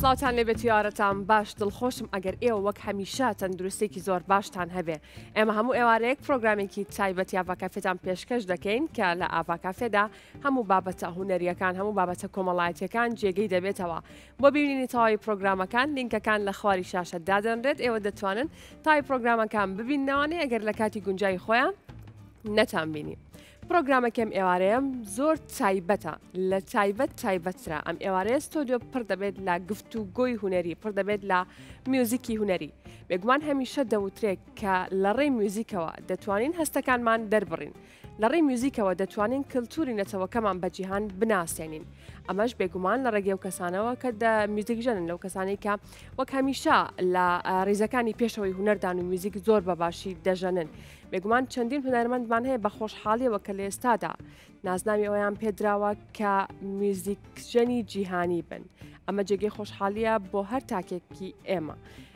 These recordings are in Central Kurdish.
سلااوان لێ بێت یارەتان باش دڵخۆشم ئەگەر ئێوە وەک هەمیشە تەندروستێکی زۆر باشتان هەبێ ئێمە هەموو ئێوارەیەک پرۆگرامێکی تایبەت یاڤکافێتان پێشکەش دەکەین کە لە ئاڤکافێدا هەموو بابەتە هونەریەکان هەموو بابەتە کۆمەڵایەتیەکان جێگەی دەبێتەوە بۆ بینینی تەواوی پرۆگرامەکان لینکەکان لە خواری شاشە دادەنرێت ئێوە دەتوانن تای پرۆگرامەکان ببینەوانێ ئەگەر لە کاتی گونجای خۆیان نەتان بینی. پرۆگرامەکەم ئێوارەیەم زۆر تایبەتە لە تایبەت تایبەترا ئەم ئێوارەیە ستۆدیۆ پڕ دەبێت لە گفت و گۆی هوەری پڕ دەبێت لە میوزیکی هوەری بێگومان هەمیشە دەوترێت کە لە ڕێی میوزیکەوە دەتوانین هەستەکانمان دەربڕین. لە ڕێی میوزیکەوە دەتوانین کلتوری نەتەوەکەمان بە جیهان بناسێنین ئەمەش بێگومان لە ڕێگەی و کەسانەوە کە دە میوزیکژەنن لەو کەسانی کە وەک هەمیشە لە ڕیزەکانی پێشەوەی هوەردان و میوزیک زۆر بەباشی دەژەنن بێگومان چەندین هونەرمەندمان هەیە بە خۆشحاڵیەوە کە لە ئێستادا نازناوی ئەویان پێدراوە کە میوزیکژەنی جیهانی بن ئەمە جێگەی خۆشحالیە بۆ هەر تاکێکی ئێمە.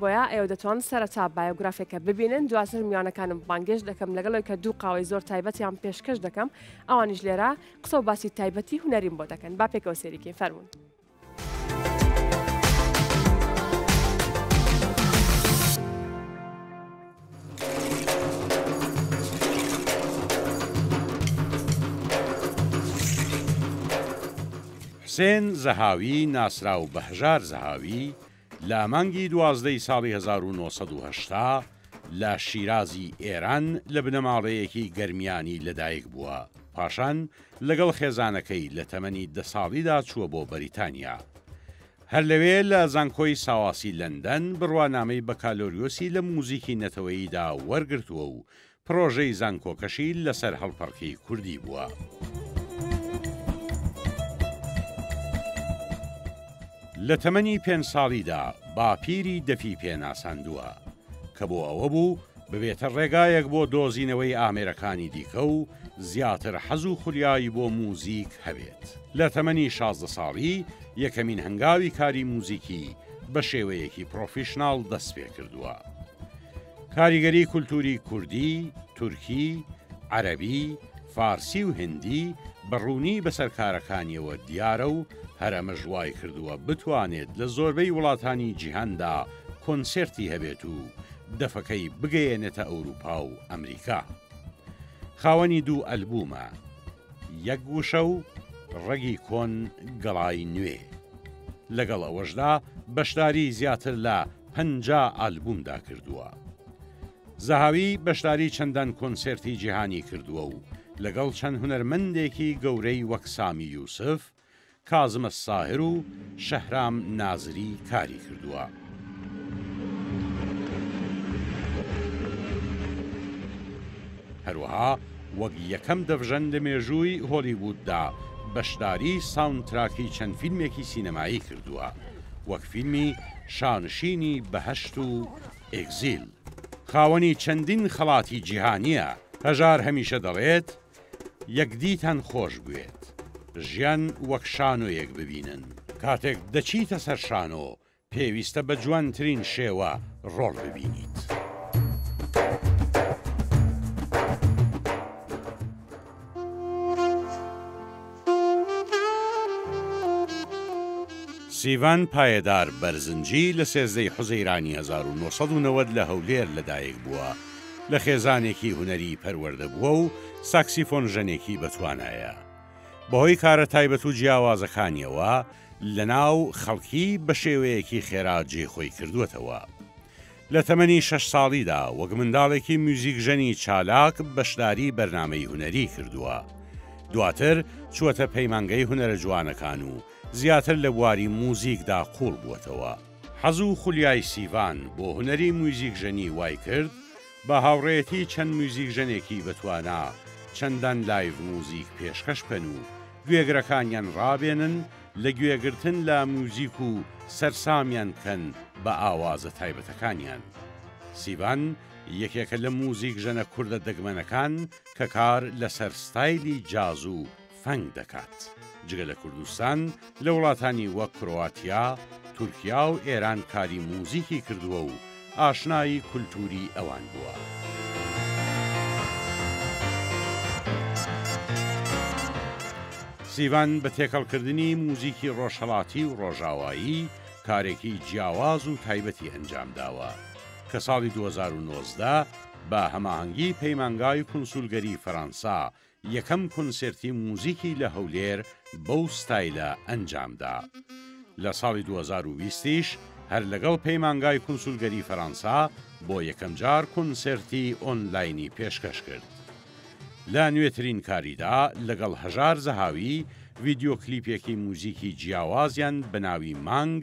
بۆیە ئێوە دەتوان سەرەتا بایۆگرافێکە ببینن دواتر میوانەکانم بانگێش دەکەم لەگەڵەوەی کە دوو قاوەی زۆر تایبەتیان پێشکەش دەکەم ئەوانیش لێرە قسە و باسی تایبەتی هوەریم بۆ دەکەن با پێکەوە سێریکەین فەرمونون. حوسێن زەهاوی ناسراو بە هەژار زەهاوی، لە مانگی دوازدەی ساڵی هەزار و نۆ سەد و هەشتا لە شیرازی ئێران لە بنەماڵەیەکی گەرمیانی لەدایک بووە، پاشان لەگەڵ خێزانەکەی لە تەمەنی دە ساڵیدا چووە بۆ بەریتانیا. هەر لەوێ لە زانکۆی ساواسی لەندەن بڕوانامەی بەکالۆریۆسی لە موزیکی نەتەوەییدا وەرگرتووە و پڕۆژەی زانکۆکەشی لەسەر هەڵپەڕکێی کوردی بووە. لە تەمەنی پێنج ساڵیدا باپیری دەفی پێ ناساندووە، کە بۆ ئەوە بوو ببێتە ڕێگایەک بۆ دۆزینەوەی ئامێرەکانی دیکە و زیاتر حەز و خولیای بۆ موزیک هەبێت. لە تەمەنی شازدە ساڵی یەکەمین هەنگاوی کاری موزیکی بە شێوەیەکی پڕۆفیشناڵ دەست پێکردووە. کاریگەری کولتووری کوردی، تورکی، عەرەبی، فارسی و هندی بە ڕوونی بەسەر کارەکانییەوە دیارە و هەر ئەمەش وایکردووە بتوانێت لە زۆربەی وڵاتانی جیهاندا کۆنسێرتی هەبێت و دەفەکەی بگەیەنێتە ئەوروپا و ئەمریکا. خاوەنی دوو ئەلبوومە. یەک وشە و ڕەگی کۆن گەڵای نوێ لەگەڵ ئەوەشدا بەشداری زیاتر لە پەنجا ئالبوومدا کردووە. زەهاوی بەشداری چەندان کۆنسێرتی جیهانی کردووە و لەگەڵ چەند هونەرمەندێکی گەورەی وەک سامی یوسف، کازم الساهر و شەهرام نازری کاری کردووە. هەروەها وەک یەکەم دەڤژەن لە مێژووی هۆلیووددا بەشداری ساوندتراکی چەند فیلمێکی سینەمایی کردووە وەک فیلمی شانشینی بەهەشت و ئێگزیل. خاوەنی چەندین خەڵاتی جیهانییە. هەژار هەمیشە دەڵێت، یەکدیتان خۆش بوێت. ژیان وەک شانۆیەک ببینن. کاتێک دەچیتە سەر شانۆ، پێویستە بە جوانترین شێوە ڕۆڵ ببینیت. سیڤان پایەدار بەرزنجی لە سێزدەی حوزەیرانی هەزار و نۆ سەد و نەوەد لە هەولێر لەدایکبووە، لە خێزانێکی هونەری پەروەردە بووە و ساکسیفۆنژەنێکی بەتوانایە. بەهۆی کارە تایبەت و جیاوازەکانییەوە لەناو خەڵکی بە شێوەیەکی خێرا جێی خۆی کردووەتەوە. لە تەمەنی شەش ساڵیدا وەک منداڵێکی میوزیکژەنی چالاک بەشداری بەرنامەی هونەری کردووە. دواتر چووەتە پەیمانگەی هونەرە جوانەکان و زیاتر لە بواری موزیکدا قووڵ بووەتەوە. حەزو خولیای سیڤان بۆ هونەری مویزیکژەنی وایکرد بە هاوڕێیەتی چەند مویزیکژەنێکی بەتوانا چەندان لایڤ موزیک پێشکەش بکەن و گوێگرەکانیان ڕابێنن لە گوێگرتن لە موزیک و سەرسامیان بکەن بە ئاوازە تایبەتەکانیان. سیڤان یەکێکە لەم موزیکژەنە کوردە دەگمەنەکان کە کار لەسەر ستایلی جاز و فەنگ دەکات جگە لە کوردستان لە وڵاتانی وەک کرۆاتیا، تورکیا و ئێران کاری موزیکی کردووە و ئاشنای کولتووری ئەوان بووە. سیڤان بە تێکەڵکردنی موزیکی ڕۆژهەڵاتی و ڕۆژاوایی کارێکی جیاواز و تایبەتی ئەنجام داوە کە ساڵی دوو هەزار و نۆزدە بە هەماهەنگی پەیمانگای کونسولگەری فەرەنسا یەکەم کۆنسێرتی موزیکی لە هەولێر بەو ستایلە ئەنجامدا. لە ساڵی دوو هەزار و بیست یش هەر لەگەڵ پەیمانگای کونسولگەری فەرەنسا بۆ یەکەم جار کۆنسێرتی ئۆنلاینی پێشکەش کرد. لە نوێترین کاریدا لەگەڵ هەژار زەهاوی ڤیدیۆ کلیپێکی موزیکی جیاوازیان بە ناوی مانگ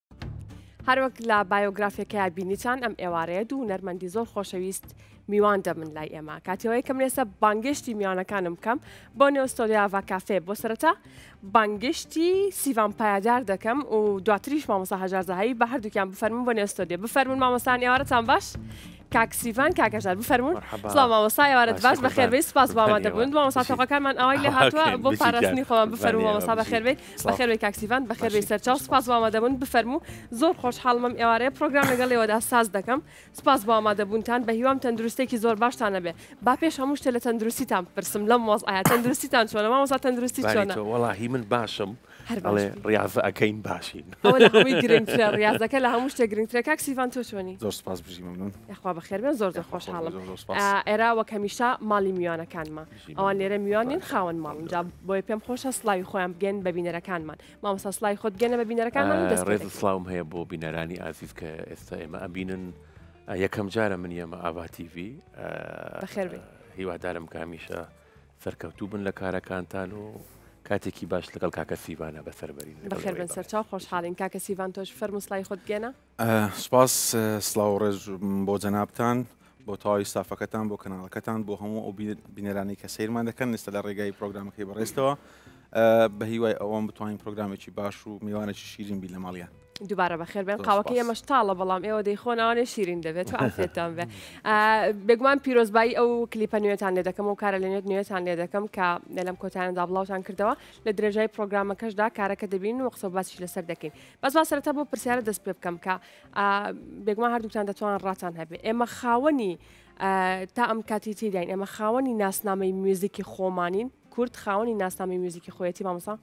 هەروەک لە بایۆگرافیەکەیا بینیتان ئەم ئێوارەیە دوو نەرمەندی زۆر خۆشەویست میوان دەمن لای ئێمە کاتیەوەی کەم لێسە بانگشتی میوانەکانم بکەم بۆ نێۆستۆلیاڤا کافێ بۆ سەرەتا بانگشتی سیڤان پایدار دەکەم و دواتریش مامۆسا هەژار زەهایی بە هەردووکیان بفەرمون بۆ نێۆستۆدیە بفەرمون مامۆستان ئێوارەتان باش کاکسیڤان کاکەژار بفەرمون مامۆسا ئێوارەت باش بە خێربێت سپاس باما دەبوون مامۆسا تەقەکانمان ئەوای لێ هاتووە بۆ پاراستنی خۆمان بفەرمو مامۆسا بە خێربێت بەخێر بێی کاک سیڤان بەخێر بێی سەرچاو سپاس بۆ ئامادەبوون بفەرموو زۆر خۆشحاڵمم ئێوارەیە پرۆگرام لەگەڵ ئێوەدا ساز دەکەم سپاس بۆ ئامادەبوونتان بە هیوام تەندروستێکی زۆر باشتانە بێ با پێش هەموو شتێ لە تەندروستیتان بپرسم لەم وەز ئایا تەندروستیتان چۆنە مامۆستا تەندروستی باری چۆنە تۆ وەڵاهی من باشم هەر باش ئەڵێ بی. ڕاضە ئەەکەین باشین ئەوە لە هەمووی گرنگترە ڕاضەکە لە هەموو شتێ گرنگترە کاک سیڤان تۆ چۆنی زۆر سپاس بژی مەمنون یاخوا بەخێر بێن زۆر زۆر یاخوا خۆشحاڵم خۆش بێ، زۆر زۆر سپاس. ئا، ئێرا وەک هەمیشە ماڵی میوانەکانمە ئەوان لێرە میوان نین خاوەن ماڵن جا بۆیە پێم خۆشە سڵاوی خۆیان بگەن بە بینەرەکانمان مامۆستا سڵاوی خۆت بگەنە بە بینەرەکانمان و دەست پێ ڕێز و دەکەین. سڵاوم هەیە بۆ بینەرانی ئازیز کە ئێستا ئێمە ئەبینن ئە، یەکەم جارە من یەمە ئاڤا تیڤی ئە، بەخێر بێی. ئە، هیوادارم کە هەمیشە سەرکەوتوو بن لە کارەکانتان و کاتێکی باش لەگەڵ کاکە سیڤانە بەسەر بەرین لەگەڵ بەخێر ئێوەی بن بەڕێز. سەرچاو خۆشحاڵین کاکە سیڤان تۆش فەرموو سڵاوی خۆت بگەنە. سوپاس سڵاو و ڕێز بۆ جەنابتان بۆ تەواوی ستافەکەتان بۆ کەناڵەکەتان بۆ هەموو ئەو بینەرانی کە سیرمان دەکەن ئێستا لە ڕێگای پرۆگرامەکەی بەڕێزتەوە بە هیوای ئەوەم بتوانین پرۆگرامێکی باش و میوانێکی شیرین بی لە ماڵیان دووبارە بەخێر بێن قاوەکە ئێمەش تاڵە بەڵام ئێوە دەیخۆ ناوانێ شیرین دەبێت ئافێتان بێ بێگومان پیرۆزبایی ئەو کلیپە نوێتان لێ دەکەم و کارە لە نوێت نوێتان لێ دەکەم کە لەم کۆتانەدا بڵاوتان کردەوە لە درێژای پرۆگرامەکەشدا کارەکە دەبین و قسە باسی لەسەر دەکەین بەس با سەرەتا بۆ پرسیارە دەست پێ بکەم کە بێگومان هەردووکتان دەتوان ڕاتان هەبێ ئێمە خاوەنی تا ئەم کاتی تێداین ئێمە خاوەنی ناسنامەی میوزیکی خۆمانین کورد خاوەنی ناسنامەی میوزیکی خۆیەتی مامەسا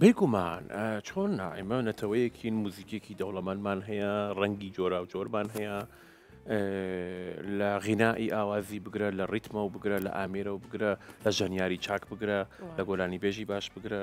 بێگومان چۆن نائمە نەتەوەیەکین موزیکێکی دەوڵەمانمان هەیە ڕەنگی جۆرا و جۆرمان هەیە لە غینایی ئاوازی بگرە لە ڕیتمە و بگرە لە ئامێرە و بگرە لە ژەنیاری چاک بگرە لە گۆلانی بێژی باش بگرە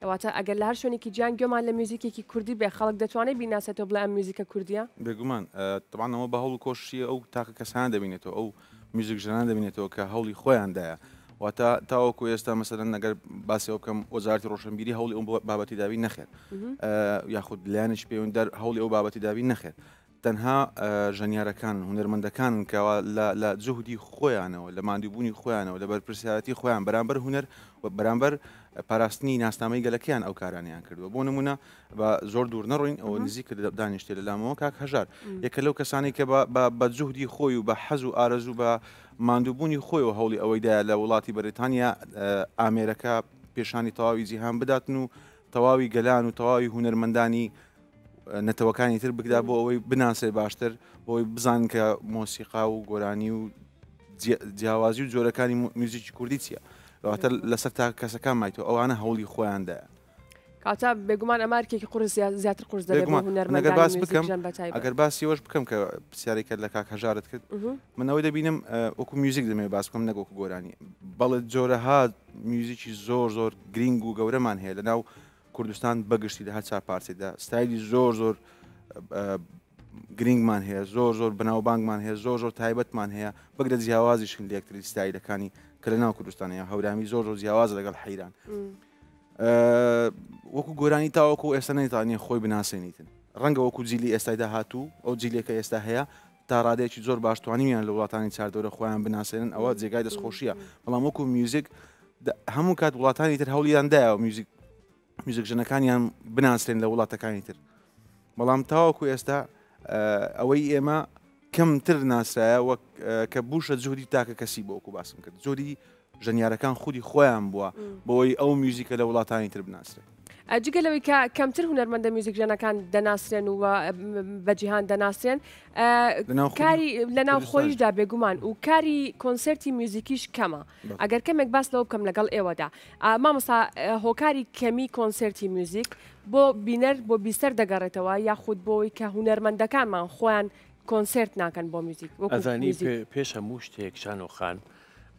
کەواتە ئەگەر لە هەر شوێنێکی جیهان گوێمان لە میوزیکێکی کوردی بێ خەڵک دەتوانێت بیناسێتەوە بڵێ ئەم میوزیکە کوردیە؟ بێگومان، تەبعەن ئەوە بە هەوڵ و کۆششی ئەو تاکە کەسانە دەبینێتەوە ئەو میوزیکژەنانە دەبینێتەوە کە هەوڵی خۆیان دایە. واتە تاوەکو ئێستا مەسەلەن ئەگەر باسی ئەوە بکەم وەزارەتی ڕۆشنبیری هەوڵی ئەو بابەتی دابین نەخێر یاخود لایەنێکی پەیوەندیدار هەوڵی ئەو بابەتی دابین نەخێر. تەنها ژەنیارەکانن، هونەرمەندەکانن کە لە جهودی خۆیانەوە، لە ماندووبوونی خۆیانەوە، لە بەرپرسیارەتی خۆیان بەرامبەر هونەر و بەرامبەر پاراستنی ناسنامەی گەلەکەیان ئەو کارانیان کردووە بۆ نمونە بە زۆر دوور نەڕوین ئەوە نزیک دانیشتێ لە لامەوە کاک هەژار یەکە لەو کەسانی کە بە جوهدی خۆی و بە حەز و ئارەزوو بە ماندووبوونی خۆی و هەوڵی ئەوەیدا لە وڵاتی بەریتانیا ئامێرەکە پێشانی تەواوی جیهان بداتن و تەواوی گەلان و تەواوی هونەرمەندانی نەتەوەکانی تر بکدا بۆ ئەوەی بناسێ باشتر بۆی بزان کە مۆسیقا و گۆرانی و جیاوازی و جۆرەکانی میوزیکی کوردی چییە واتە لەسەر تا کەسەکان مایتۆ ئەوانە هەوڵی خۆیاندایە کاتا بێگومان ئەمارکێکی قرس زیاتر قرس دەگەر باس بکەم ئەگەر باسیەوەش بکەم کە پرسیاری کرد لە کاک هەژارت کرد منەوەی دەبینم وەکو میوزیک دەمێ باس بکەم نەگۆک گۆرانی بەڵێ جۆرەها میوزیکی زۆر زۆر گرینگ و گەورەمان هەیە لە ناو کوردستان بەگشتی لە هەر چار پارچەیدا ستایلی زۆر زۆر گرنگمان هەیە زۆر زۆر بەناوبانگمان هەیە زۆر زۆر تایبەتمان هەیە بگرە جیاوازیشن لەکتری ستایلەکانی کە لە ناو کوردستانەیە هەورامی زۆر زۆر جیاواز لەگەڵ حەیران وەکو گۆرانی تاوەکو ئێستا نەیتانیە خۆی بناسێنیتن ڕەنگە وەکو جیلی ئێستای داهاتوو ئەو جیلێکە ئێستا هەیە تا ڕادەیەکی زۆر باش توانیویان لە وڵاتانی چاردەورە خۆیان بناسێنن ئەوە جێگای دەستخۆشیە بەڵام وەکو میوزیک هەموو کات وڵاتانی تر هەوڵیان دایەوە میوزیک میوزیک ژنەکانیان بناسرێن لە وڵاتەکانی تر بەڵام تاوەکو ئێستا ئەوەی ئێمە کەمتر ناسرایە وەک کە بوشە جووری تاکە کەسی بۆکو باسم کرد جووری ژەنیارەکان خودی خۆیان بووە بەوەی ئەو میوزیکە لە وڵاتانی تر بناسرێت. جگە لەوەی کە کەمتر هونەرمەندە میوزیکژەنەکان دەناسرێن و بە جیهان دەناسرێن، کاری لە ناو خۆیشدا بێگومان و کاری کۆنسێرتی میوزیکیش کەمە. ئەگەر کەمێک باس لەوە بکەم لەگەڵ ئێوەدا. مامۆستا هۆکاری کەمی کۆنسێرتی میوزیک بۆ بینەر بۆ بیسەر دەگەڕێتەوە یاخود بۆی کە هونەرمەندەکانمان خۆیان کۆنسێرت ناکەن بۆ میوزیک؟ ئەزانی پێش هەموو شتێک شانۆخان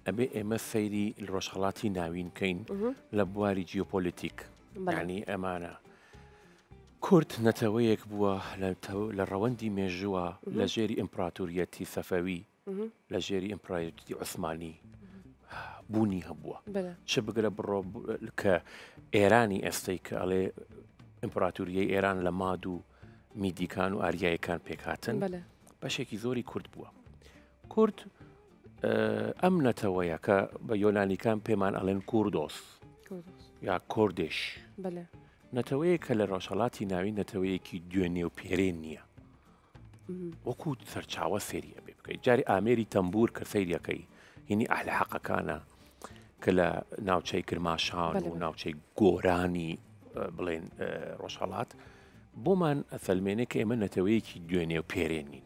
ئەبێ ئێمە سەیری ڕۆژهەڵاتی ناوین کەین لە بواری جیۆپۆلیتیک بەنی ئەمانە. کورد نەتەوەیەک بووە لە ڕەوەندی مێژووە لە ژێری ئیمپراتوریەتی سەفەوی لە ژێری ئیمپرایەتی عوسمانی بوونی هەبووە چ بگرە بڕۆ کە ئێرانی ئێستەی کە ئەڵێ ئیمپراتوریە ئێران لە ماد و میدیکان و ئاریایەکان پێکاتن بەشێکی زۆری کورد بووە کورد ئەم نەتەوەیە کە بە یۆنانیکان پێمان ئەڵێن کوردۆس یا کوردش نەتەوەیە کە لە ڕۆژهڵاتی ناوی نەتەوەیەکی دوێنێ و پێرێ نییە وەکو سەرچاوە سریە بێ بکەیت جاری ئامێری تەمبور کە سیرەکەی هینی ئەهل حەقەکانە کە لە ناوچەی کرماشان و ناوچەی گۆرانی بڵێن ڕۆژهڵات بۆمان ئەسەلمێنێک ئێمە نەتەوەیەکی دوێنێ و پێرێنین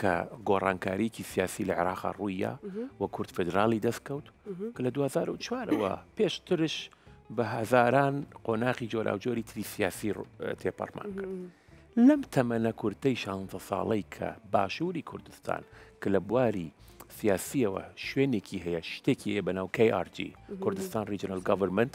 کە گۆڕانکاریەکی سیاسی لە عێراقا ڕوویە و کورد فدراڵی دەستکەوت کە لە 2004ەوە پێشترش بە هەزاران قۆناخی جۆراوجۆری تری سیاسی تێپەڕمان کرد. لەم تەمەە کورتەی شانزە ساڵەی کە باشووری کوردستان کە لە بواری سیاسیەوە شوێنێکی هەیە شتێکی هەیە بەناو KRG کوردستان ریژنل گڤرمنت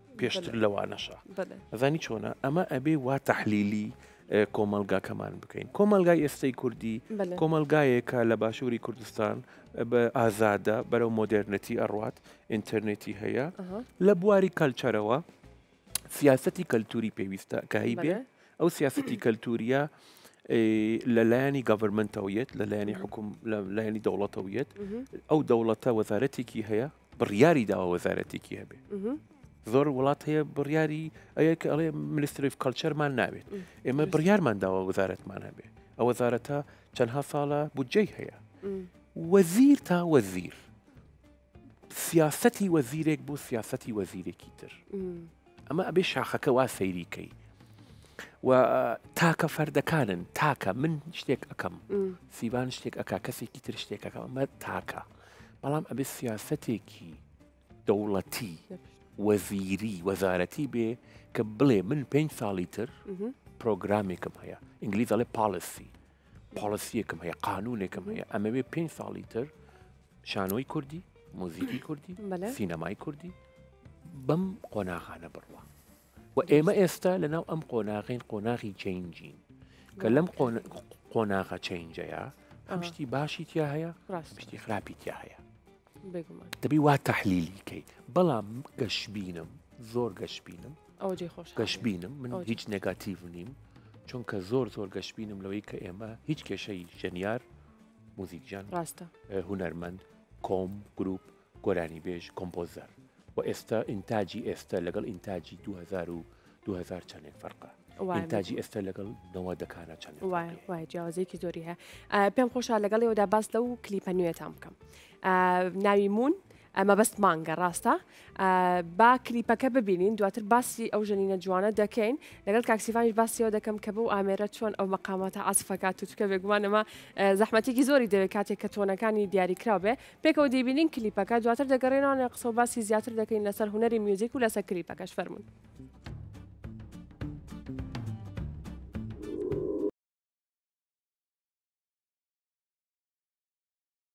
پێشتر لەوانەشە ئەزانی چۆنە ئەمە ئەبێ وا تەحلیلی کۆمەلگاکەمان بکەین کۆمەلگای ئێستەی کوردی کۆمەلگایەکە لە باشووری کوردستان بە ئازادە بەرەو مۆدررنەتی ئەڕات ئینتەرنێتی هەیە لە بواری کەلچەرەوە سیاستی کەلتوری پێویستە کە هەی بێ ئەو سیاستی کەلتوریە لە لایەنی گەڤرمنتەوەیت لە لایەنی حکوم لە لایەنی دەوڵەتەوەیت ئەو دەوڵەتە وەزارەتێکی هەیە بڕیاری داوە وەزارەتێکی هەبێ زۆر وڵات هەیە بڕیاری ئەیە کە ئەڵێ منستریف کەلچەرمان ناوێت ئێمە بڕیارمان داوە وەزارەتمان هەبێ ئەو وەزارەتە چەندها ساڵە بودجەی هەیە وەزیر تا وەزیر سیاستی وەزیرێک بۆ سیاستی وەزیرێکی تر ئەمە ئەبێ شاخەکە وا سەیری کەی و تاکە فەردەکانن تاکە من شتێک ئەەکەم سیبان شتێک ئەک کەسێکی تر شتێکەکە ئەمە تاکە بەڵام ئەبێ سیاستێکی دەوڵەتی وەزیری وەزارەتی بێ کە بڵێ من پێ ساڵی تر پرۆگرامێکم هەیە ئینگلیز دەڵێ پاڵسی پاڵسیەکم هەیە قانونێکم هەیە ئەمەوێ پێ ساڵی تر شانۆی کوردی موزیکی کوردی سینەمای کوردی بەم قۆناغانە بڕوە و ئێمە ئێستا لەناو ئەم قۆناغین قۆناغی چینجین کە لەم قۆناغە چینجەیە ئەم شتی باشی تیا هەیە ڕاستشتی خراپی تیا هەیە دەبی وا تەحلیلی کەیت بەڵام گەشببینم زۆر گەشببینم ئەو جێ خۆش گەشببینم من هیچ نگاتیڤ نیم چونکە زۆر زۆر گەشببینم لەوەی کە ئێمە هیچ کێشەی ژەنیار موزیکجان، ڕاستە. هونەرمەند، کۆم، گروپ، گۆرانیبێژ، کۆمپۆزەر. وە ئێستا ئینتاجی ئێستا لەگەڵ ئینتاجی 2000 و 2000 چەندێک فەرقە. ئینتاجی ئێستا لەگەڵ نەوە دەکانە چەند جیاوازێکی زۆری هەیە پێم خۆشە لەگەڵ ئێوەدا باس لەو کلیپە نوێتان بکەم ناوی مون مەبەست مانگە ڕاستە با کلیپەکە ببینین دواتر باسی ئەو ژەنینە جوانە دەکەین لەگەڵ کاکسیفانیش باسیەوە دەکەم کە بەو ئامێرە چۆن ئەو مەقاماتە ئاسفەکات و چکە بێگومانەمە زەحمەتێکی زۆری دەوێت کاتێک کە تۆنەکانی دیاریکراو بێ پێکەوە دەیبینین کلیپەکە دواتر دەگەڕێنەوە قسە و باسی زیاتر دەکەین لەسەر هوەری میوزیک و لەسەر کلیپەکەش فەرمونون.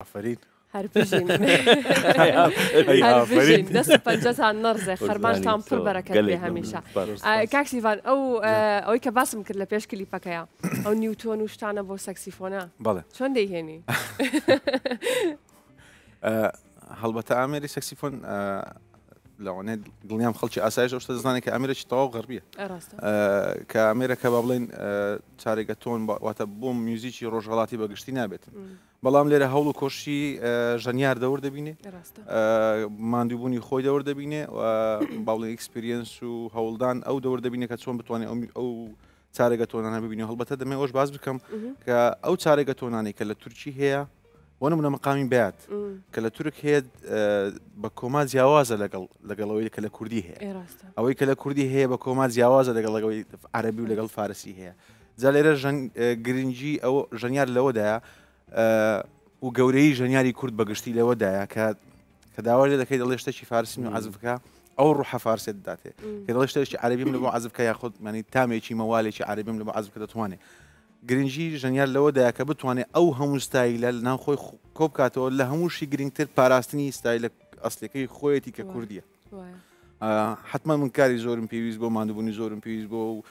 ئافەرین هەر بژین هەی ئافەرین. هەر ئافەرین. بژین دەست و پەنجەتان نەڕزێ خەرمانتان پڕ قوربانیتەوە. بەرەکەت بێ گەلێک هەمیشە مەمنون. سپاس. ئا، سپاس. کاک سیڤان ئەو ئا، ئەوەی کە باسم کرد لە پێش کلیپەکەیا ئەو نیوتۆن و شتانە بۆ سەکسیفۆنە بەڵێ چۆن دەیهێنی؟ ئا، هەڵبەتە ئامێری سەکسیفۆن لەوانێت دڵنیام خەڵکی ئاسایش ئەو شتە دەزانێت کە ئامێرێکی تەواو غەربیە راستە ئە، کە ئامێرەکە با بڵێن ئە، چارێگە تۆن با- واتە بۆ میوزیکی ڕۆژهەڵاتی بە گشتی نابێت بەڵام لێرە هەوڵ و کۆششی ئە، ژەنیار دەور دەبینێ راستە ئە، ماندووبوونی خۆی دەور دەبینێ و باڵی ئیکسپریەنس و هەوڵدان ئەو دەور دەبینێ کە چۆن بتوانێت ئەو می- ئەو چارەگە تۆنانە ببینی هەڵبەتە دەمێ ئەوش باز بکەم کە ئەو چارەگە تۆنانی کە لە تورکی هەیە بۆ نمونە مقامی بات کە لە تورک هەیە بە کۆما جیاوازە لەگەڵ لەگەڵەوەی کە لە کوردی هەیە ئەوەی کە لە کوردی هەیە بە کۆما جیاوازە لەگەڵەوەی عربی و لەگەڵ فارسی هەیە جا لێرە گرنگجی ئەو ژەنیار لەوەدایە و گەورەی ژەنیاری کورد بەگشتی لەوەدایە کە کە داوای لێ دەکەی دەڵێ شتێکی فارسی و عزف بکە ئەو ڕوحە فارسێت داتێ کە دەڵێ شتێکی عربیم لە بۆ عزف بکە یاخود مەنی تامێکی مەوالێکی عربیم لە بۆ عزف کە دەتوانێت گرنگی ژەنیار لەوەدایە کە بتوانێت ئەو هەموو ستایلە لە ناو خۆی کۆ بکاتەوە لە هەمووشی گرنگتر پاراستنی ستایلە ئەسلەکەی خۆیەتی کە کوردیە حتمما من کاری زۆرم پێویست بۆ مادەبوونی زۆرم پێویست بۆ و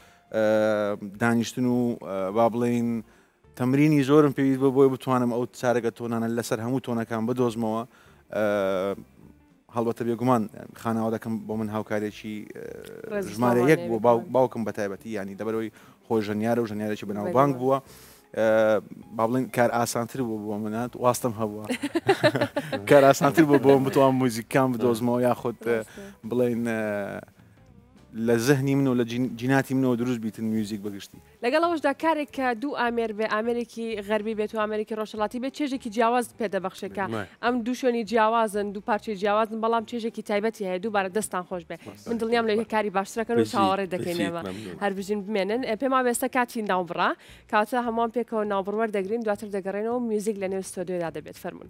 دانیشتن و با بڵین تەمرینی زۆرم پێویست بۆ بۆی بتوانم ئەو چارەگە تۆنانە لەسەر هەموو تۆنەکان بدۆزمەوە هەڵبەتە بێگومان خاناوەدەکەم بۆ من هاوکارێکی ژمارە یەک بۆ باوکم بە تایبەتی ینی دەبەرەوەی خۆی ژەنیارە و ژەنیارێکی بەناوبانگ بووە با بڵین کار ئاسانتر بوو بۆ منات واستم هەبووە کار ئاسانتر بوو بۆ بتوان موزیکان بدۆزمەوە یاخود بڵین لە زەهنی من و لە جیناتی منەوە دروست بیتن میوزیک بەگشتی لەگەڵ ئەوەشدا کارێک کە دوو ئامێر بێ ئامێرێکی غەربی بێت و ئامێرێکی ڕۆژهەڵاتی بێت چێژێکی جیاوازت پێ دەبەخشێت کە ئەم دوو شوێنی جیاوازن دوو پارچەی جیاوازن بەڵام چێژێکی تایبەتی هەیە دووبارە دەستتان خۆش بێ من دڵنیام لەوەی کە کاری باشتر ئەکەن و چاوەڕێ دەکەین ئێمە هەر بژین بمێنن ئێ پێم وابێ ئێستا کاتی ناوبڕە کاتە هەمووان پێکەوە ناوبڕ وەردەگرین دواتر دەگەڕێنەوە میوزیک لەنێو ستۆدیۆدا دەبێت فەرموون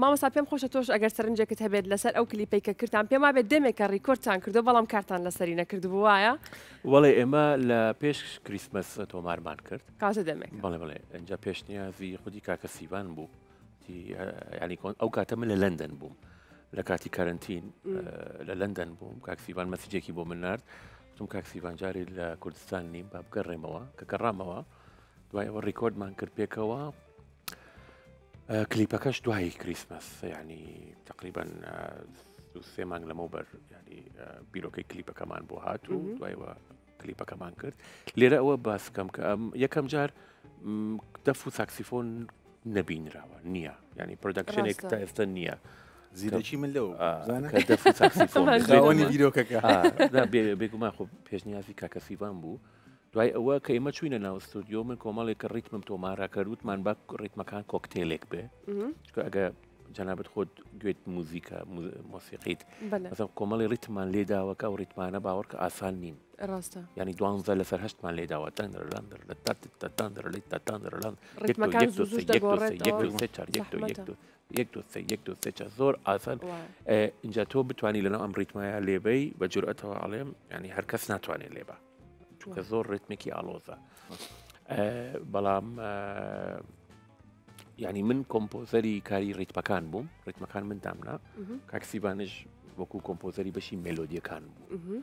مامۆستا پێم خۆشە تۆش ئەگەر سەرنجێکت هەبێت لەسەر ئەو کلیپەی کە کردان پێم وابێت دەمێکە ڕیکۆردتان کردو بەڵام کارتان لەسەری نەکردبوو وایە وەڵێ ئێمە لە پێش کریسمەس تۆمارمان کرد تازە دەمێک بەڵێ بڵێ ئەجا پێشنیازی خودی کاکە سیبان بوو ینی کۆن ئەو کاتە من لە لەندەن بووم لە کاتی کارنتین لە لەندەن بووم کاکسیبان مەسیجێکی بۆ من نرد تم کاکسیبان جاری لە کوردستان نیم بابگەڕێمەوە کە گەڕامەوە دوای ئەوە ڕیکۆردمان کرد پێکەوە کلیپەکەش دوای کریسمس ینی تقریبان سێ مانگ لەمە بەر ینی بیرۆکەی کلیپەکەمان بۆ هات و دوایەوە کلیپەکەمان کرد لێرە ئەوە باس بکەم کە یەکەم جار دەف و ساکسیفۆن نەبینراوە نییە ینی پرۆدەکشنێک تا ئێستا نییە. زیرەکی من لەو بیرۆکەکە بێگومان خۆ پێشنیازی کاکەسیبان بوو دوای ئەوە کە ئێمە چوینە ناو ستۆدیۆ من کۆمەڵێک کە ڕیتمم تۆمارە کە وتمان بە ڕیتمەکان کۆکتێلێک بێ چکە ئەگە جەنابەت خۆت گوێت موزیکە مۆسیقیت بەڵێ کۆمەڵی ڕیتمان لێداوە کە ئەو ڕیتمانە باوەڕ کە ئاسان نین ڕاستە ینی دوانزە لەسەر هەشتمان لێداوە تەن ڕلاند لە تاتان دەرڵیت تاتان ڕلاند ڕیتمەکان زوو زوو دەگۆڕێت یەک دوو سێ چار یەک دوو یەک دوو یەک دوو سێ یەک دوو سێ چا زۆر ئاسان اینجا تۆ بتانی لەناو ئەم ڕیتمایە لێبەی بە جورئەتەوە ئاڵێم ینی هەرکەس ناتوانێت لێبە چونکە زۆر ڕێتمێکی ئاڵۆزە بەڵام ینی من کۆمپۆزەری کاری ڕیتمەکان بووم ڕیتمەکان من دامنا کاکسیبانش وەکو کۆمپۆزەری بەشی مێلۆدیەکان بوو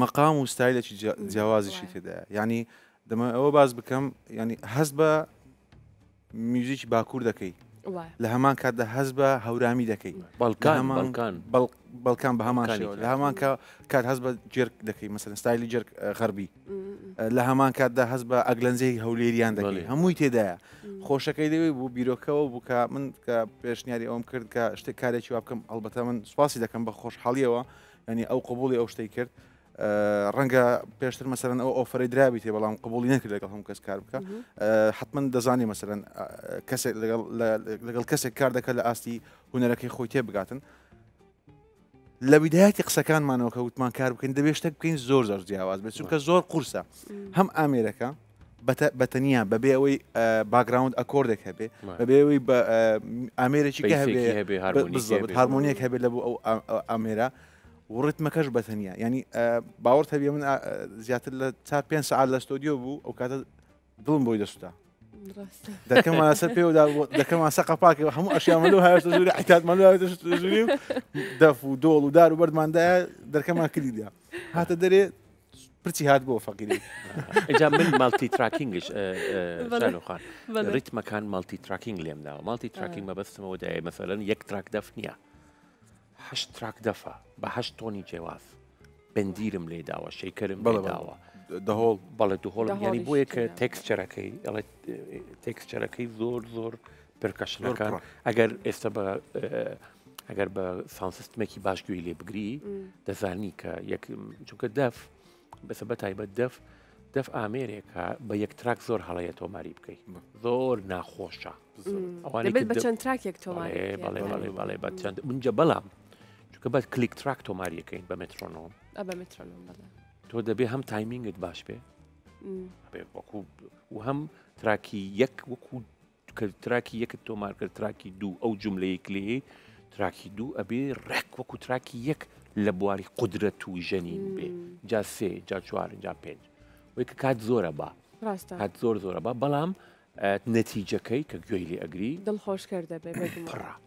مەقام و ستایلێکی جیا- م، جیاوازیشی بڵێ. تێدایە یعنی دەمە ئەوە باس بکەم ینی هەست بە میوزیکی باکوور دەکەی وایە لە هەمان کاتدا هەست بە هەورامی دەکەی لە بەڵکان هەمان- بەڵکان بەڵ- بەڵکان بە هەمان بەڵکانی شێوە لە کات. هەمان کا- کات هەست بە جێرک دەکەی مەسەن ستایلی جێرک اه، غەربی م، م، لە هەمان کاتدا هەست بە ئەگلەنزەی هەولێریان بەڵێ. دەکەی هەمووی تێدایە م. خۆشەکەی دەوێ بوو بیرۆکەوە بوو کە من کە پێشنیاری ئەوم کرد کە شتێک کارێکی وا بکەم هەڵبەتە من سوپاسی دەکەم بە خۆشحاڵیەوە یعنی ئەو قبولی ئەو شتەی کرد ڕەنگە پێشتر مەسەرەن ئەو ئۆفرەی درابی تێ بەڵام قبولی نەکرد لەگەڵ هەم کەس کار بکە حتمما دەزانی مەسەرەن کەسێک لەگەڵ کەسێک کار دەکە لە ئاستی هوەرەکەی خۆی تێ بگاتن لە بیدایەتی قسەکانمانەوە کە وتمان کار بکەین دەبێت شتێک بکەین زۆر زۆر جیاواز بێت چونکە زۆر قورسە هەم ئامێرەکە بەتەنیا بەبێ ئەوەی باگراوند ئەکۆردێک هەبێ بەبێەوەی بە ئامێرێکی هەبێ هارمۆنیەک هەبێ لە بۆ ئەو ئامێرە وڕتمەکەش بەتەنیا ینی باوەڕ هەبێ من زیاتر لە تا پێ سعات لە ستۆدیۆ بوو ئەو کاتە دڵم بۆی دەستا دەکەمان سەر پێوەدا دەکەمان سەقە پاکە هەموو ئەشیامەلو هاێشتە زوری عیتاتمەلوێژوری دەف و دۆڵ و دار و بەردماندایە دەرکەمان کردیا هاتە دەرێ پرچی هات بۆ فەقیری ئەجا من مالتی تراکینگش شانۆ خان ڕیتمەکان مالتی تراکینگ لێم داوە مالتی تراکینگ مەبەستمەوە دای مەسەرەن یەک تراک دەف نییە هەش تراک دەفە بە هەش تۆنی جێواز بندیرم لێ داوە شەیکەرم بڵێ داوە دەهۆڵ بەڵێ دوهۆڵ ینی بۆ یەکە تێکسچەرەکەی ئەڵێ تێکسچەرەکەی زۆر زۆر پرکەشنەکان ئەگەر ئێستا بە ئەگەر بە ساون سیستمێکی باش گوێی لێ بگری دەزانی کە یەک چونکە دەف بەسە بە تایبەت دەف دەف ئامێرێکە بە یەک تراک زۆر هەڵەیە تۆماری بکەیت زۆر ناخۆشە ئەوانێت بە چەند تراکێک تۆماری بەڵێ بەڵێ بەڵێ بە چەند منجە بەڵام چونکە بە کلیک تراک تۆماریەکەین بە مترۆنۆم بە مترۆنۆم تۆ دەبێ هەم تایمینگت باش بێ وەکو و هەم تراکی یەک وەکو کرد تراکی یەکت تۆمار کرد تراکی دوو ئەو جملەیە کلەیەی تراکی دوو ئەبێ ڕێک وەکو تراکی یەک لە بواری قدرەت و ژەنین بێ جا سێ جا چوار جا پێنج وەی کە کات زۆرە بە ڕاستە کات زۆر زۆرە بە بەڵام نەتیجەکەی کە گوێی لێ ئەگری دڵخۆشکەر دەبێت بەگومڕە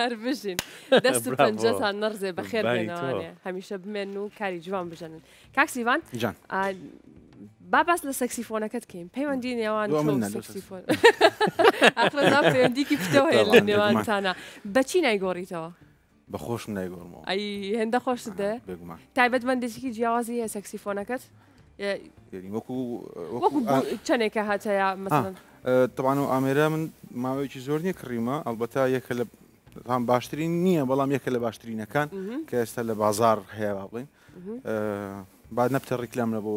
هەربژین دەست پەنجەتان نەڕزێ بەخێر هەمیشە بمێن و کاری جوان بژەنن کاکسیوان جان با باس لە سەکسیفۆنەکەت کەین پەیوەندی نێوان پەیوەندیکی پتەوە لە نێوانتانە بەچی نایگۆڕیتەوە بە خۆشم نایگۆڕمەوە ئەی هێندە خۆشت دێ ئەها، بێگومان تایبەت مەندێکی جیاوازی هەیە سەکسیفۆنەکەت یە- یعنی وەکو وەکو وەکو ئا- بو- چەندێکە هەتەیە مەسەن ئە، تەبعەن ئەو ئامێرە من ماوەیەکی زۆر نییە کڕیومە ئەڵبەتە یەکە لە تام باشترین نییە بەڵام یەکە لە باشترینەکان کە ئێستا لە بازاڕ هەیە با بڵێین ئە، با نەبتە ڕیکلام لە بۆ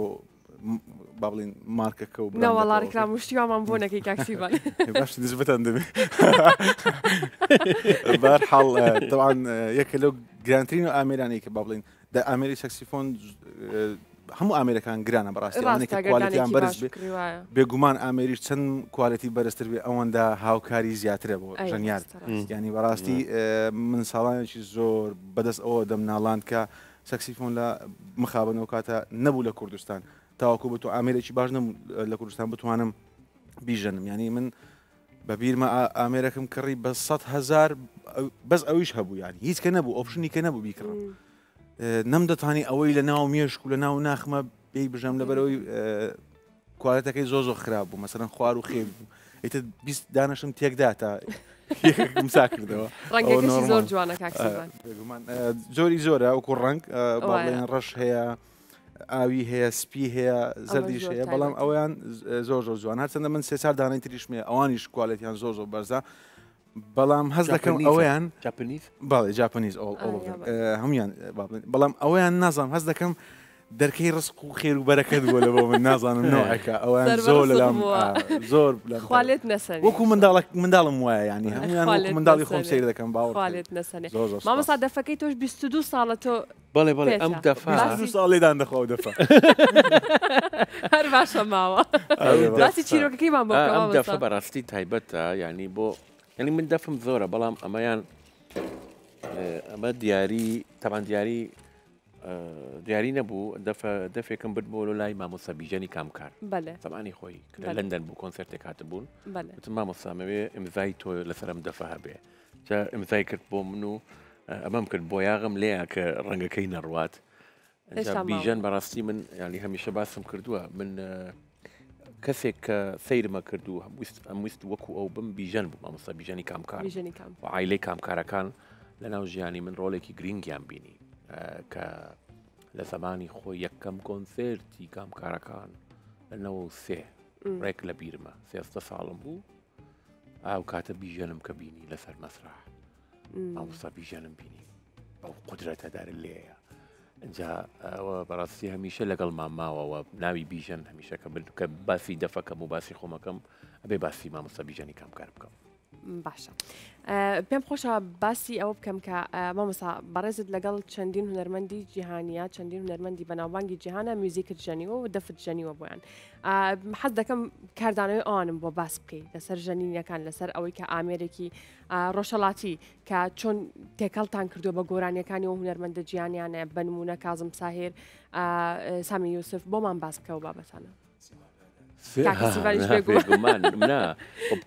بابلین مارکەکە و ناوەڵا ڕیکلام و شتیوامان بۆ نەکەی کاک سیبان باش دژ بتەن دەبێ بار حاڵ تەوان یەکە لەو گرانترین و ئامێرانی کە بابلین دە ئامێری سەکسیفۆن هەموو ئامێرەکان گرانە بەڕاستی کوالەتیان بەرز بێگومان ئامێریش چەند کوالەتی بەرزتر بێ ئەوەندا هاوکاری زیاترە بۆ ژەنیار ینی بەڕاستی من ساڵانێکی زۆر بەدەست ئەوە دەم ناڵاند کە سەکسیفۆن لە مخابن ئەو کاتە نەبوو لە کوردستان تاواکو بە تو ئامێرێکی باش نەم لە کوردستان بتوانم بیژەنم ینی من بە بیرمە ئامێرەکەم کڕی بە 100 هزار بەس ئەویش هەبوو ینی هیچ کە نەبوو ئۆپشنی کە نەبوو بیکڕم نەم دەتانی ئەوەی لە ناو مێشک و لە ناو ناخمە پێی بژەم لەبەرەوەی کوالێتەکەی زۆر زۆر خراپ بوو مەسەرەن خوار و خێر بوو ئیتر بیست دانشم تێکدا تا مساکردەوە ڕەنگەکەشی زۆر جوانە کاکسەبان زۆری زۆرە وەکو ڕەنگ باڵێن ڕەش هەیە ئاوی هەیە سپی هەیە زەردیش هەیە بەڵام ئەویان زۆر زۆر جوان هەرچەندە من سێ چار دانەی تریشمێ ئەوانیش کوالێتیان زۆر زۆر بەرزە بەڵام هەز دەکەم ئەویان باڵێ جاپنیز هەموان بەڵام ئەویان نازانم هەز دەکەم دەرکەی ڕسق و خێر و بەرەکەت بۆ لە بۆ من نازانم ناوەکە ئەویان زۆر لەلام زۆر خوالێت نەسەر وەکو منداڵک منداڵم وایە ینی هەموان منداڵی خۆم سیر دەکەم باوەێت نەسەێ مامەسا دەفەکەی تۆش 22 ساڵە تۆ بەڵێ بەڵێ ئەم دەفا ساڵ لێدان دەخوا و دەفا هەر باشە ماوە باسی چیرۆکەکەیمان بۆ دەفە بەڕاستی تایبەتە ینی بۆ ینی من دەفم زۆرە بەڵام ئەمەیان ئەمە دیاری تەمان دیاری دیاری نەبوو دەفە دەفێکم برد بۆ لای مامۆسا بیژەنی کامکار تەمانی خۆی لەندەن بوو کۆنسرتێک هاتبوون وتم مامۆسامەوێ ئەمزای تۆ لەسەرم دەفە هەبێ جا ئمزای کرد بۆ من و ئەمەم کرد بۆ یاغم لێە کە ڕەنگەکەی نەڕوات بیژەن بەڕاستی من ینی هەمیشە باسم کردووە من کەسێک کە سەیرمە کرد و هەمویست ئەمویست وەکو ئەو بم بیژەن بوو مامۆستا بیژەنی کامکار عیلەی کامکارەکان لە ناو ژیانی من ڕۆلێکی گرنگیان بینی کە لە زمانی خۆ یەکەم کۆنسرتی کامکارەکان لە نەوە سێ ڕێک لە بیرمە سێستە ساڵم بوو ئاو کاتە بیژەنم کە بینی لەسەر مەسرح مامۆستا بیژەنم بینی ئەو قدرەتەدار لێە ئەجا ئەوە بەڕاستی هەمیشە لەگەڵ ماماوەوە ناوی بیژەن هەمیشە کە من کە باسی دەفەکەم و باسی خۆمەکەم ئەبێ باسی مامۆستا بیژەنی کامکار بکەم باشە پێم خۆشە باسی ئەوە بکەم کە مامۆسا بەڕێزت لەگەڵ چەندین هونەرمەندی جیهانیە چەندین هونەرمەندی بەناوبانگی جیهانە میوزیکت ژەنیوە و دەفت ژەنیوە بۆیان حەز دەکەم کاردانەوەی ئەوانم بۆ باس بکەیت لەسەر ژەنینەکان لەسەر ئەوەی کە ئامێرێکی ڕۆژەڵاتی کە چۆن تێکەڵتان کردو بە گۆرانیەکانی و هوەرمەندە جیانیانە بنمونە کازم ساهر سامی یوسف بۆمان باس بکەەوە بابەتانە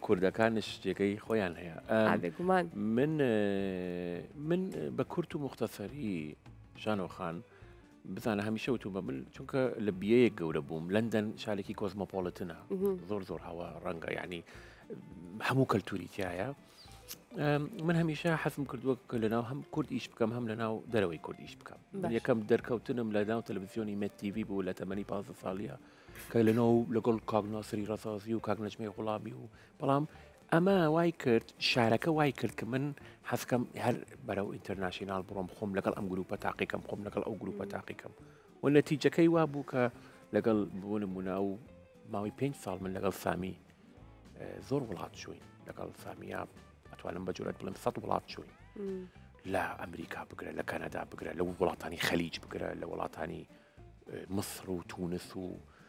کوردەکان شتێکەی خۆیان هەیە من من بە کورت و مختەفەری شانۆخان بزانە هەمیشە وتومە من چونکە لە بیەیەک گەورە بووم لەندەن شارێکی کۆزمەپۆڵتنە زۆر زۆر هەوا ڕەنگە ینی هەموو کەلتوری تایە من هەمیشە حەزم کردووە کە لەناو هەم کورد ئیش بکەم هەم لەناو دەرەوەی کوردیش بکەم یەکەم دەرکەوتنم لە ناو تەلەڤزیۆنی مەتیوی بوو لە تەمەنی پ ساڵە کە لەناو لەگەڵ کاگناسری ڕسازی و کاگنەجمەی غوڵامی و بەڵام ئەمە وای کرد شارەکە وای کرد کە من حەزکەم هەر بەرەو ئینتەرناشینال بڕۆم خۆم لەگەڵ ئەم گروپە تاقیکەم خۆم لەگەڵ ئەو گروپە تاقیکەم و لە تیجەکەی وا بوو کە لەگەڵ بۆ نمونا و ماوەی پێ ساڵ من لەگەڵ سامی زۆر وڵات چوین لەگەڵ سامیاب ئەتوانم بە جورەت بڵم سە وڵات چوین لە ئەمریکا بگرە لە کەنەدا بگرە لە وڵاتانی خەلیج بگرە لە وڵاتانی مصر و تونس و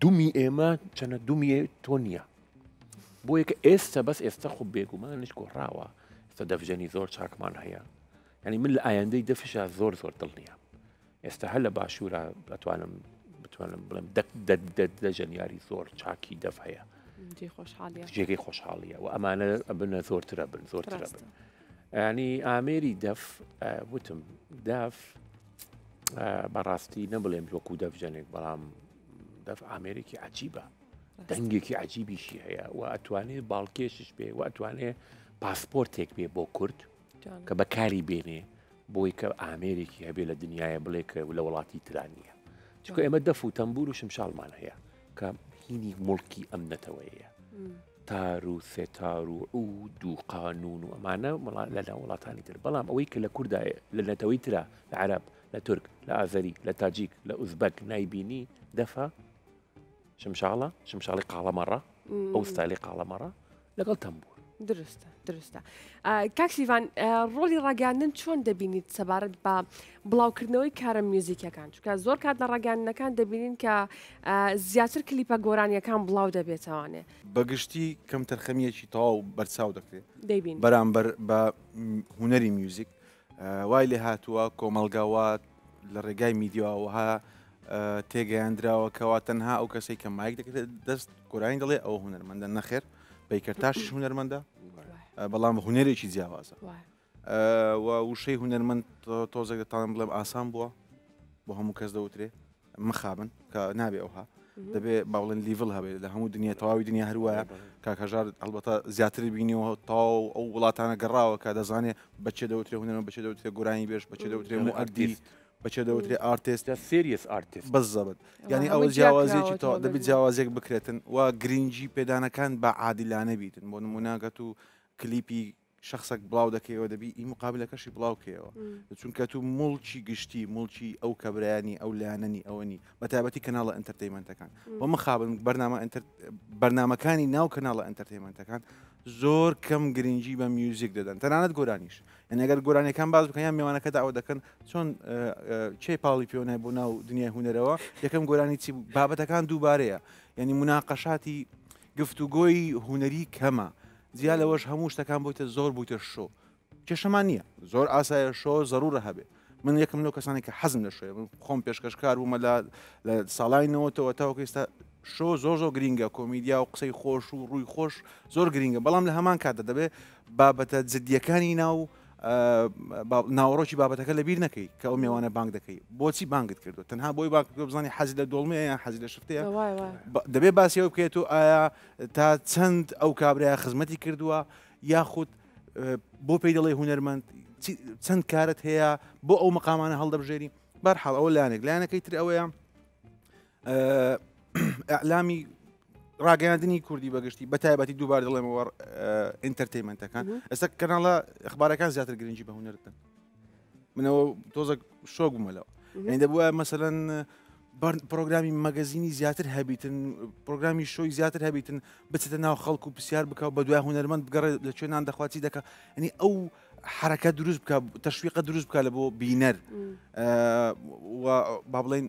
دومی ئێمە چەنە دومی تۆ نییە بۆ یەکە ئێستا بەس ئێستا خو بێگومانش گۆڕاوە ئێستا دەفژەنی زۆر چاکمان هەیە ینی من لە ئایندەی دەفشە زۆر زۆر دڵ نییە ئێستا هەر لە باشوورە بەتوانم بتوانم بڵێم دەژەنیاری زۆر چاکی دەف هەیە جێگەی خۆشحاڵیە و ئەمانە بنە زۆرترە بن زۆرترە بن ینی ئامێری دەف وتم داف بەڕاستی نەبڵێم وەکو دەفجەنێک بەڵام دەف ئامێرێکی عجیبە دەنگێکی عجیبیشی هەیە و ئەتوانێت باڵکێشش بێ و ئەتوانێت پاسپۆرتێک بێ بۆ کورد کە بەکاری بێنێ بۆی کە ئامێرێکی هەبێ لە دنیاە بڵێ کە لە وڵاتی تران نیە چکە ئێمە دەف و تەمبور و شمشالمان هەیە کە هینی موڵکی ئەم نەتەوەیە تار و سێتار و عود و قانون و ئەمانە لەلا وڵاتانی تر بەڵام ئەوەی کە لە کوردایە لە نەتەوەی تررا لە عرب لە تورک لە ئازەری لە تاجیک لە ئوزبەک نایبینی دەفا شمشاڵە شمشاڵی قاڵەمەڕە ئەو ستالی قاڵەمەڕە لەگەڵ تەمبوور. درستە درستە کاک سیڤان ڕۆلی ڕاگەاندن چۆن دەبینیت سەبارەت بە بڵاوکردنەوەی کارە میوزیکەکان چکە زۆر کات لە ڕاگەاندنەکان دەبینین کە زیاتر کلیپە گۆرانیەکان بڵاو دەبێتوانێ بەگشتی کەم تەرخەمیەکی تەواو بەرچاو دەکرێت بەرامبەر بە هوەری میوزیک وای لێهاتووە کۆمەڵگا وا لە ڕێگای میدیاوە وەها تێگەیاندراوە کەوا تەنها ئەو کەسێک کە مایک دەکرێت دەست گۆرانی دەڵێ ئەو هوەرمەندە نەخێر پیکەتاش هوەرمەندە بەڵام هوەرێکی جیاوازە وشەی هوەرمەند تۆزێک دەتان بڵێم ئاسان بووە بۆ هەموو کەس دەوترێ مخابن کە نابێ ئەوها دەبێ باڵێن لیڤل هەبێت لە هەموو دنیا تەواوی دنیا هەروایە کاکەژار هەڵبەتە زیاتر بینیەوە تاو ئەو وڵاتانە گەڕاوە کە دەزانێ بەچێ دەوترێ هونەرە بەچێ دەوترێ گۆرانی بێش بەچێ دەوترێ و ئەدیست بەچێ دەوترێ ئارتست سریس ئارتست بەس زەبت یعنی ئەوە جیاوازێکی تەوا دەبێت جیاوازێک بکرێتن و گرنگجی پێدانەکان بە عادلانە بیتن بۆ نموناگەت و کلیپی شەخسەک بڵاو دەکەیەوە دەبی ئی مقابلەکەشی بڵاو کەیەوە چونکە تو مڵکی گشتی مڵکی ئەو کەبرایانی ئەو لایەنەنی ئەوەنی بەتابەتی کەناڵە ئەتەرتەیمەنتەکان بۆ مخابن بەرنامە بەرنمەکانی ناو کەناڵە ئەتەرتەیمەنتەکان زۆر کەم گرنگجی بە میوزیک دەدەن تەنانەت گۆرانیش ئەنەگەر گۆرانەکان باز بکەیان میوانەکە داوا دەکەن چۆن چێ پاڵی پێۆنای بۆ ناو دنیای هوەرەوە یەکەم گۆرانی چی بابەتەکان دووبارەیە یعنی مناقەشاتی گفتوگۆی هوەری کەمە جیا لەوەش هەموو شتەکان بۆیتە زۆر بوویتە شۆ کێشەمان نییە زۆر ئاسایە شۆ زەرورە هەبێ من یەکم لەو کەسانی کە حەزم لە شوێ من خۆم پێشکەشکار بوومە لە لە ساڵای نەوەتەوە تاوەکە ئێستا شۆ زۆر زۆر گرینگە کۆمیدیا و قسەی خۆش و ڕووی خۆش زۆر گرینگە بەڵام لە هەمان کاتە دەبێت بابەتە جددیەکانی ناو ناوەڕۆکی بابەتەکە لەبییر نەکەی کە ئەو مێوانە بانگ دەکەی بۆچی بانگت کردو تەنها بۆی باکردو بزانانی حەزی لە دۆڵمەیە حەزی لە شفتەیە دەبێ باسیەوە بکەێت و ئایا تا چەند ئەو کابراە خزمەتی کردووە یاخود بۆ پێی دەڵێ هوەرمەند چەند کارت هەیە بۆ ئەو مقامانە هەڵدەبژێری بەرحاڵ ئەوە لایەنێک لایەنەکەی تر ئەوەیە ئەلامی ڕاگەاندنی کوردی بەگشتی بە تایبەتی دووبار دەڵێمەوە ئینتەرتەیمنتەکان ئێستا کەناڵە خبارەکان زیاتر گرنگجی بە هوەرتن منەوە تۆزە شۆک بوومەلەوە ئەین دەبووە مەسەەن پڕۆگرامی مەگەزینی زیاتر هەبیتن پرۆگرامی شۆی زیاتر هەبیتن بچێتە ناو خەڵکو و پرسیار بکە بە دوای هوەرمەند بگەڕێ لە چێنان دەخواتی دەکە ئەنی ئەو حرەکە دروست بکە تەشویقە دروست بکە لە بۆ بینەر با بڵین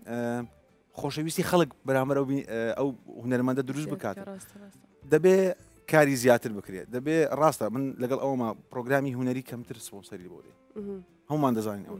خۆشەویستی خەڵک بەرامەر ئەو هوەرمەندە دروست بکات دەبێ کاری زیاتر بکرێت دەبێ ڕاستە من لەگەڵ ئەوما پرۆگرامی هوەری کەمتر سپۆنسەری بۆ دێ هەمومان دەزانین ئەوە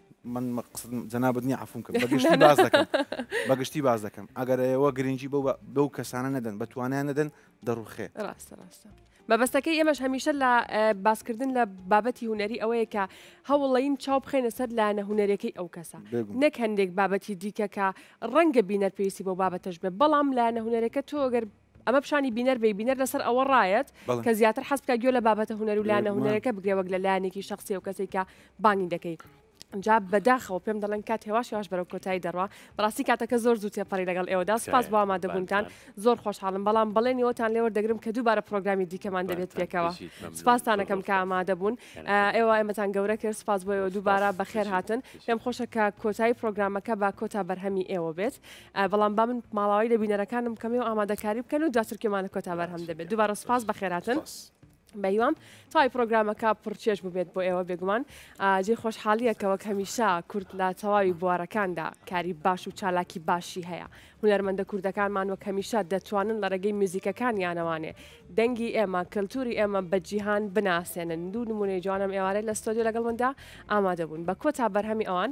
من مەقسدم جەنابت نییە عەفوم کە بەگشتی باس دەکەم بەگشتی باس دەکەم ئەگەر ئێوە گرنگی بەو بەو کەسانە نەدەن بە توانیان نەدەن دەڕوخێ ڕاستە ڕاستە مەبەستەکەی ئێمەش هەمیشە لە ئە، باسکردن لە بابەتی هوەری ئەوەیە کە هەوڵین چاو بخێنە سەر لایەنە هوەرەکەی ئەو کەسە بێگوم نەک هەندێک بابەتی دیکە کە ڕەنگە بینەر پێویستی بۆ بابەتەش بێ بەڵام لایەنە هوەرەکە تۆ گەر ئەمە پیشانی بینەر بەی بینەر لەسەر ئەوە ڕایەت بەڵێ کە زیاتر حەز بکا گوێ لە بابەتە هونەر و لایەنە بێگومان هونەرەکە بگرێ وەک لە لایەنێکی شەخسی و کەسێک کە بانگی دەکەی جا بەداخەوە پێم دەڵێن کات هێواش هێواش بەرەو کۆتایی دەڕوا بەڕاستی کاتەکە زۆر زوو تێپەڕی لەگەڵ ئێوەدا سوپاس تکایە بۆ ئامادەبوونتان بانگتان زۆر خۆشحاڵم بەڵام بەڵێنی ئەوەتان لێ وەردەگرم کە دووبارە پڕۆگرامی دیکەمان دەبێت بانگتان پێکەوە بژیت مەمنون زۆر سوپاستانەکەم زۆر کە خۆش ئامادە بوون یعنی ئا، خۆشە ئێوە ئێمەتان گەورە کرد سوپاس بۆ ئێوە سوپاس دووبارە بەخێر بژیت هاتن پێم بژیت خۆشە کە کۆتایی پڕۆگرامەکە بە کۆتا بەرهەمی ئێوە بێت بەڵام با من ماڵاوایی لە بینەرەکانم بکەمێ و ئامادەکاری بکەن و جا چرکێمانە کۆتا بەرهەم دەبێت دووبارە سپاس بەخێراتن. بەهیوام تای پرۆگرامەکە پڕچێش ببێت بۆ ئێوە بێگومان جێ خۆشحاڵیە کە وەک هەمیشە کورد لە تەواوی بوارەکاندا کاری باش و چالاکی باشی هەیە هونەرمەندە کوردەکانمان وەک هەمیشە دەتوانن لە ڕێگەی میوزیکەکان یانەوانێ دەنگی ئێمە کەلتوری ئێمە بە جیهان بناسێنن دوو نمونەی جوانم ئێوارێ لە ستۆدیو لەگەڵ مندا ئامادەبوون بە کۆتا بەرهەمی ئەوان